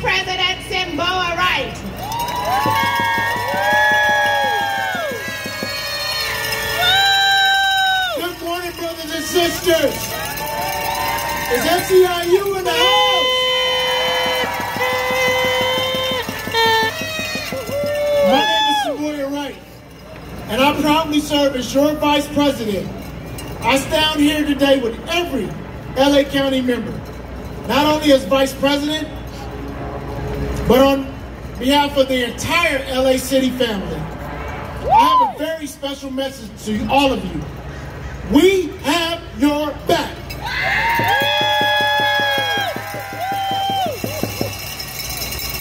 President Simboa Wright. Good morning, brothers and sisters. Is SEIU in the house? My name is Simboa Wright, and I proudly serve as your vice president. I stand here today with every LA County member, not only as vice president, but on behalf of the entire LA City family. I have a very special message to all of you. We have your back.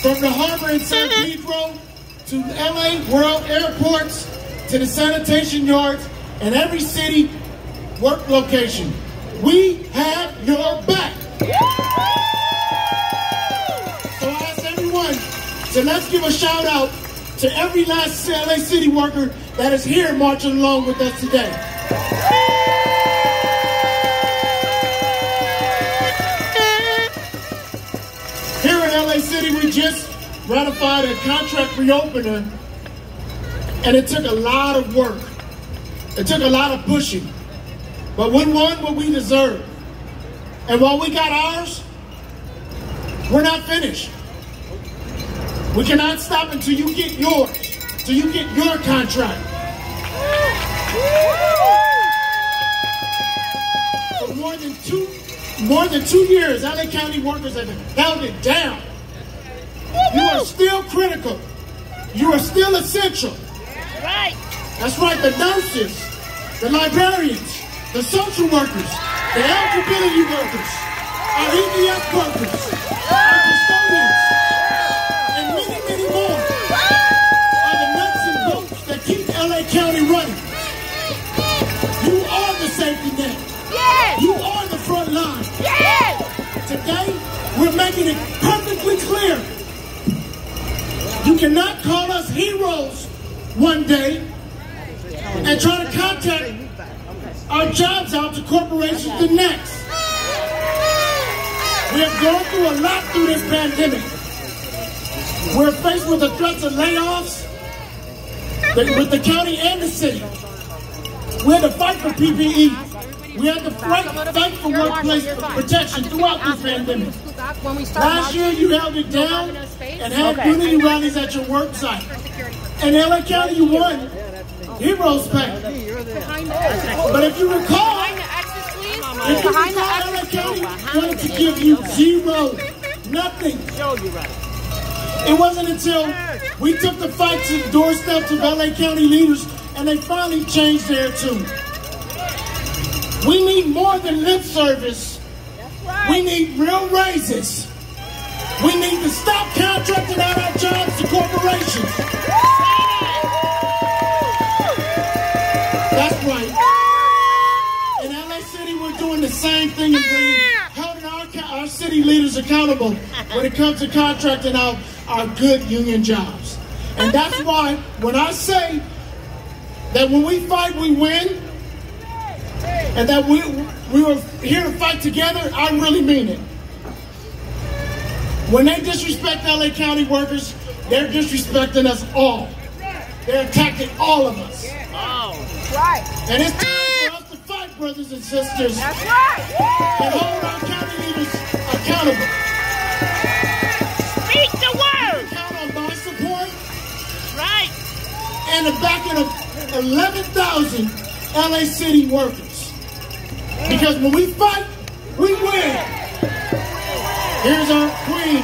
From the harbor in San Pedro to LA World Airports to the sanitation yards and every city work location, we have shout out to every last LA City worker that is here marching along with us today. Here in LA City, we just ratified a contract reopener, and it took a lot of work. It took a lot of pushing. But we won what we deserve. And while we got ours, we're not finished. We cannot stop until you get yours, till you get your contract. For more than two, more than two years, LA County workers have held it down. You are still critical. You are still essential. Right. That's right, the nurses, the librarians, the social workers, the eligibility workers, our EDF workers, making it perfectly clear. You cannot call us heroes one day and try to contract our jobs out to corporations the next. We have gone through a lot through this pandemic. We're faced with the threats of layoffs with the county and the city. We had to fight for PPE. We had to fight, fight for workplace protection throughout this pandemic. Last year, you held it down and had unity rallies at your work site. In LA County, you won Heroes Pay. But if you recall, if you recall, LA County wanted to give you zero, nothing. It wasn't until we took the fight to the doorsteps of LA County leaders and they finally changed their tune. We need more than lip service. We need real raises. We need to stop contracting out our jobs to corporations. That's right. In LA City, we're doing the same thing and bringing holding our, our city leaders accountable when it comes to contracting out our good union jobs. And that's why when I say that when we fight, we win, and that we we were here to fight together, I really mean it. When they disrespect LA County workers, they're disrespecting us all. They're attacking all of us. Right. And it's time for us to fight, brothers and sisters, That's right. and hold our county leaders accountable. Speak the word. Count on my support Right. and the backing of 11,000 LA City workers. Because when we fight, we win. Here's our queen.